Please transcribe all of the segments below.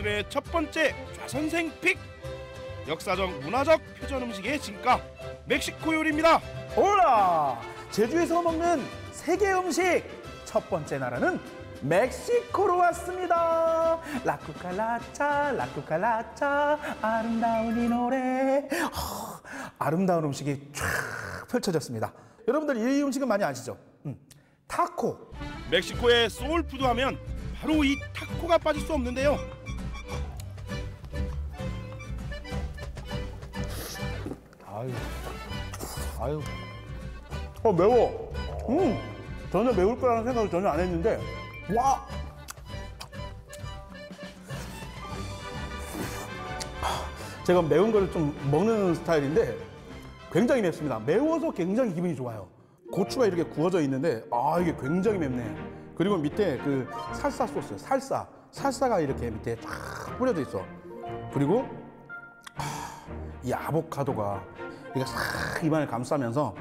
오늘의 첫 번째 좌선생 픽 역사적 문화적 표전 음식의 진가 멕시코 요리입니다. 올라! 제주에서 먹는 세계 음식 첫 번째 나라는 멕시코로 왔습니다. 라쿠칼라차, 라쿠칼라차, 아름다운 이 노래. 허, 아름다운 음식이 쫙 펼쳐졌습니다. 여러분들 이 음식은 많이 아시죠? 음, 타코. 멕시코의 soul food 하면 바로 이 타코가 빠질 수 없는데요. 아유, 아유. 어 매워. 음, 전혀 매울 거라는 생각을 전혀 안 했는데, 와. 제가 매운 거를 좀 먹는 스타일인데 굉장히 맵습니다. 매워서 굉장히 기분이 좋아요. 고추가 이렇게 구워져 있는데 아 이게 굉장히 맵네. 그리고 밑에 그 살사 소스, 살사, 살사가 이렇게 밑에 쫙 뿌려져 있어. 그리고 이 아보카도가 이게 싹 입안을 감싸면서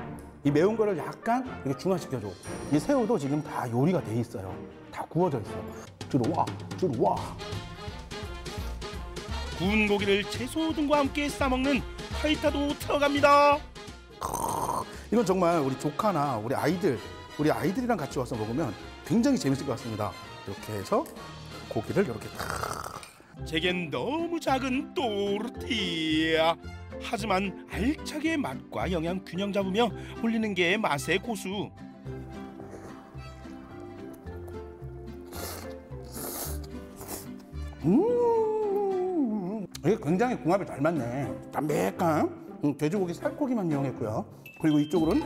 이 매운 거를 약간 이렇게 중화시켜줘. 이 새우도 지금 다 요리가 돼 있어요. 다 구워져 있어. 들어와, 들어와. 구운 고기를 채소 등과 함께 싸먹는 파이타도 들어갑니다. 이건 정말 우리 조카나 우리 아이들, 우리 아이들이랑 같이 와서 먹으면 굉장히 재밌을 것 같습니다. 이렇게 해서 고기를 이렇게 탁. 제겐 너무 작은 또르티야. 하지만 알차게 맛과 영양 균형 잡으며 올리는 게 맛의 고수. 음, 이게 굉장히 궁합이 잘 맞네. 담백한 음, 돼지고기 살코기만 이용했고요. 그리고 이쪽으로는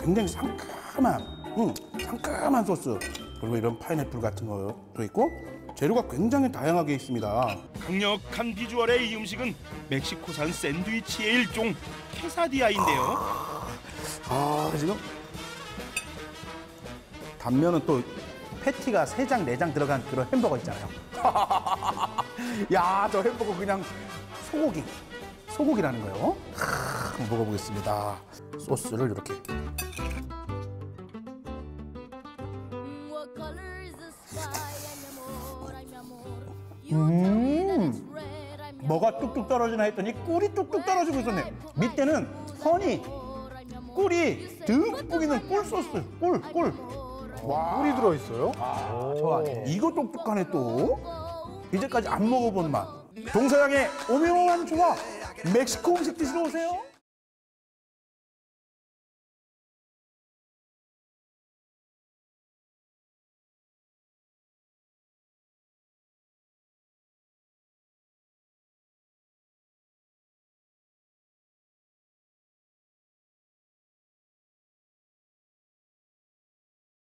굉장히 상큼한, 음, 상큼한 소스. 그리고 이런 파인애플 같은 것도 있고 재료가 굉장히 다양하게 있습니다. 강력한 비주얼의 이 음식은 멕시코산 샌드위치의 일종 케사디아인데요. 아 지금 단면은 또 패티가 세장네장 들어간 그런 햄버거 있잖아요. 야 저 햄버거 그냥 소고기 소고기라는 거요. 하, 먹어보겠습니다. 소스를 이렇게 뭐가 뚝뚝 떨어지나 했더니 꿀이 뚝뚝 떨어지고 있었네. 밑에는 허니. 꿀이 듬뿍 있는 꿀 소스 꿀 꿀. 와 꿀이 들어있어요? 이거 똑똑하네 또. 이제까지 안 먹어본 맛. 동서양의 오묘한 조합. 멕시코 음식 드시러 오세요.